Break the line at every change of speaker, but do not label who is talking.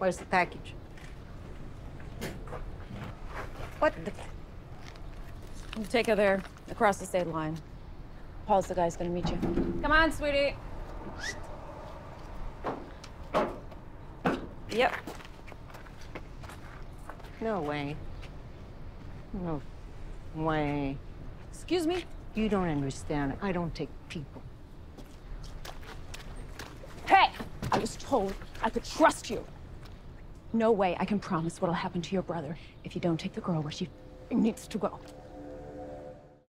Where's the package? What the?
We'll take her there, across the state line. Paul's the guy's gonna meet you. Come on, sweetie. Yep.
No way. No way.
Excuse me?
You don't understand. I don't take people.
Hey! I was told I could trust you. No way I can promise what'll happen to your brother if you don't take the girl where she needs to go.